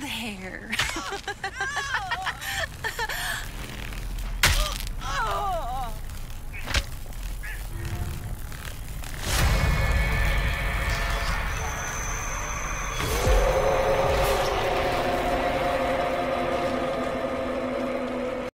there.